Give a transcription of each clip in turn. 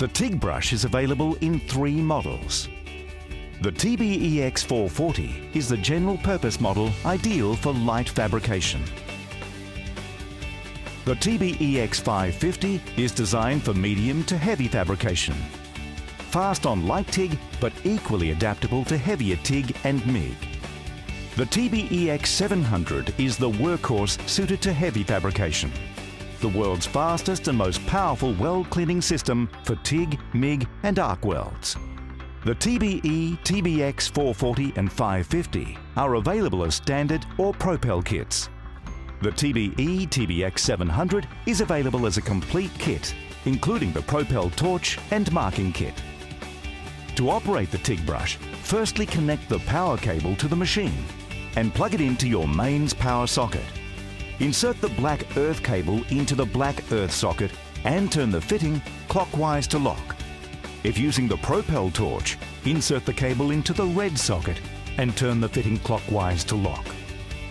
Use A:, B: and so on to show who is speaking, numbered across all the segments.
A: The TIG brush is available in three models. The TBEX 440 is the general purpose model ideal for light fabrication. The TBEX 550 is designed for medium to heavy fabrication. Fast on light TIG, but equally adaptable to heavier TIG and MIG. The TBEX 700 is the workhorse suited to heavy fabrication. The world's fastest and most powerful weld cleaning system for TIG, MIG and arc welds. The TBE, TBX 440 and 550 are available as standard or Propel kits. The TBE TBX 700 is available as a complete kit, including the Propel torch and marking kit. To operate the TIG brush, firstly connect the power cable to the machine and plug it into your mains power socket. Insert the black earth cable into the black earth socket and turn the fitting clockwise to lock. If using the Propel torch, insert the cable into the red socket and turn the fitting clockwise to lock.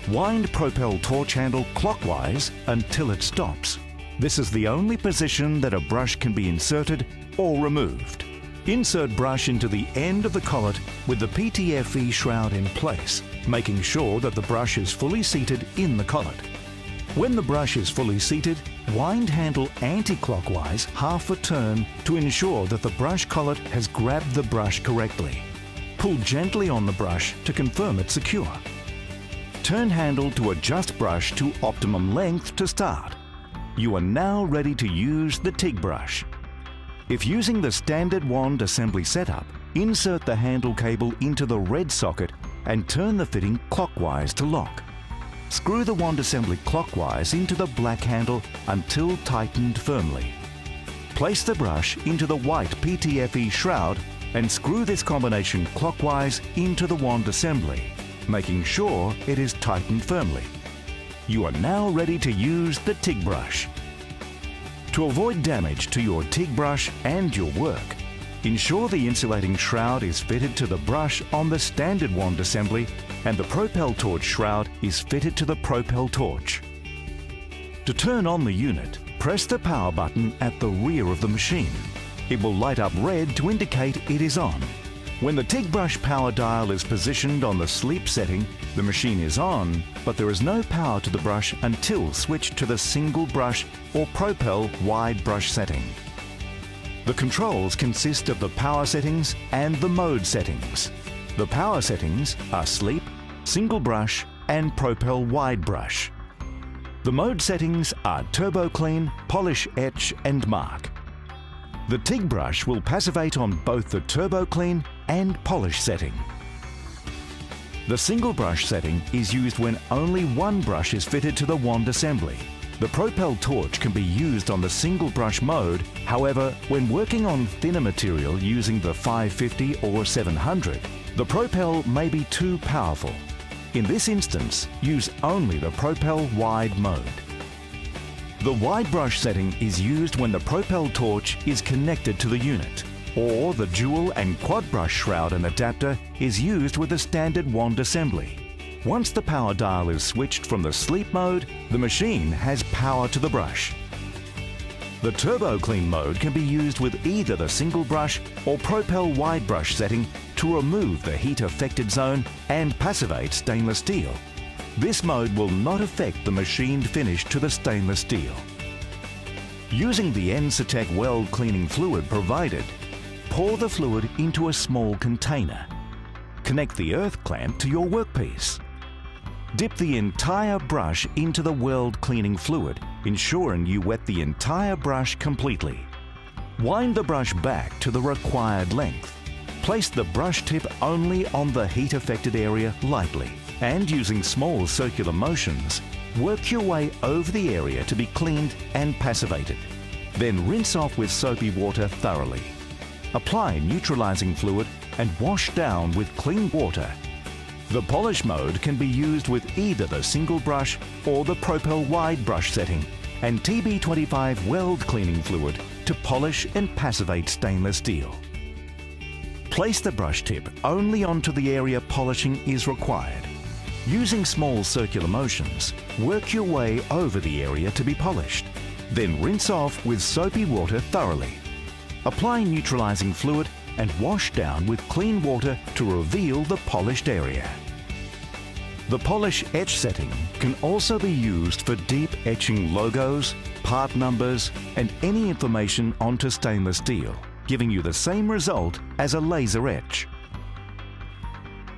A: Wind Propel torch handle clockwise until it stops. This is the only position that a brush can be inserted or removed. Insert brush into the end of the collet with the PTFE shroud in place, making sure that the brush is fully seated in the collet. When the brush is fully seated, wind handle anti-clockwise half a turn to ensure that the brush collet has grabbed the brush correctly. Pull gently on the brush to confirm it's secure. Turn handle to adjust brush to optimum length to start. You are now ready to use the TIG brush. If using the standard wand assembly setup, insert the handle cable into the red socket and turn the fitting clockwise to lock. Screw the wand assembly clockwise into the black handle until tightened firmly. Place the brush into the white PTFE shroud and screw this combination clockwise into the wand assembly, making sure it is tightened firmly. You are now ready to use the TIG brush. To avoid damage to your TIG brush and your work, ensure the insulating shroud is fitted to the brush on the standard wand assembly and the Propel torch shroud is fitted to the Propel torch. To turn on the unit, press the power button at the rear of the machine. It will light up red to indicate it is on. When the TIG brush power dial is positioned on the sleep setting, the machine is on, but there is no power to the brush until switched to the single brush or Propel wide brush setting. The controls consist of the power settings and the mode settings. The power settings are sleep, single brush and Propel wide brush. The mode settings are Turbo Clean, Polish Etch and Mark. The TIG brush will passivate on both the Turbo Clean and Polish setting. The single brush setting is used when only one brush is fitted to the wand assembly. The Propel torch can be used on the single brush mode, however, when working on thinner material using the 550 or 700, the Propel may be too powerful. In this instance, use only the Propel wide mode. The wide brush setting is used when the Propel torch is connected to the unit, or the dual and quad brush shroud and adapter is used with a standard wand assembly. Once the power dial is switched from the sleep mode, the machine has power to the brush. The Turbo Clean mode can be used with either the single brush or Propel wide brush setting to remove the heat affected zone and passivate stainless steel. This mode will not affect the machined finish to the stainless steel. Using the Ensitech weld cleaning fluid provided, pour the fluid into a small container. Connect the earth clamp to your workpiece. Dip the entire brush into the weld cleaning fluid, ensuring you wet the entire brush completely. Wind the brush back to the required length. Place the brush tip only on the heat affected area lightly and using small circular motions, work your way over the area to be cleaned and passivated. Then rinse off with soapy water thoroughly. Apply neutralizing fluid and wash down with clean water the polish mode can be used with either the single brush or the Propel wide brush setting and TB25 weld cleaning fluid to polish and passivate stainless steel. Place the brush tip only onto the area polishing is required. Using small circular motions, work your way over the area to be polished. Then rinse off with soapy water thoroughly. apply neutralizing fluid and wash down with clean water to reveal the polished area. The polish etch setting can also be used for deep etching logos, part numbers and any information onto stainless steel, giving you the same result as a laser etch.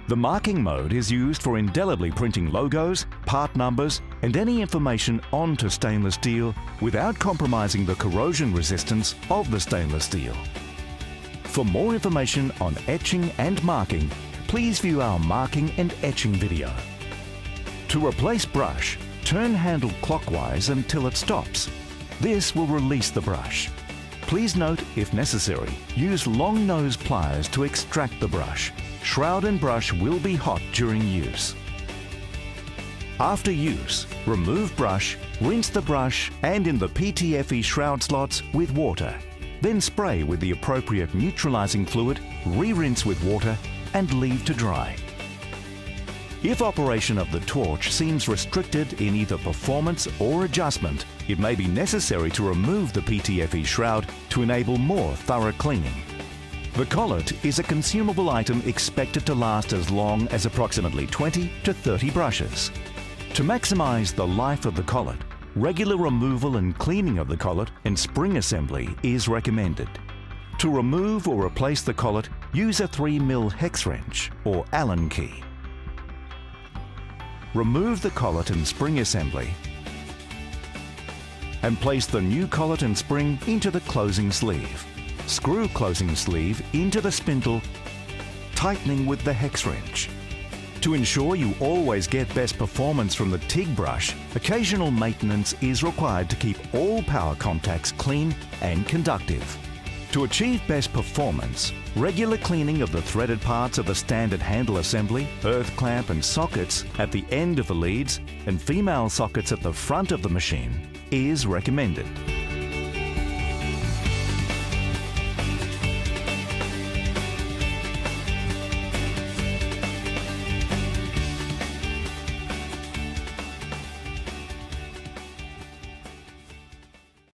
A: The marking mode is used for indelibly printing logos, part numbers and any information onto stainless steel without compromising the corrosion resistance of the stainless steel. For more information on etching and marking, please view our marking and etching video. To replace brush, turn handle clockwise until it stops. This will release the brush. Please note, if necessary, use long nose pliers to extract the brush. Shroud and brush will be hot during use. After use, remove brush, rinse the brush and in the PTFE shroud slots with water. Then spray with the appropriate neutralizing fluid, re-rinse with water and leave to dry. If operation of the torch seems restricted in either performance or adjustment, it may be necessary to remove the PTFE shroud to enable more thorough cleaning. The collet is a consumable item expected to last as long as approximately 20 to 30 brushes. To maximise the life of the collet, regular removal and cleaning of the collet and spring assembly is recommended. To remove or replace the collet, use a 3mm hex wrench or Allen key. Remove the collet and spring assembly and place the new collet and spring into the closing sleeve. Screw closing sleeve into the spindle, tightening with the hex wrench. To ensure you always get best performance from the TIG brush, occasional maintenance is required to keep all power contacts clean and conductive. To achieve best performance, regular cleaning of the threaded parts of the standard handle assembly, earth clamp and sockets at the end of the leads and female sockets at the front of the machine is recommended.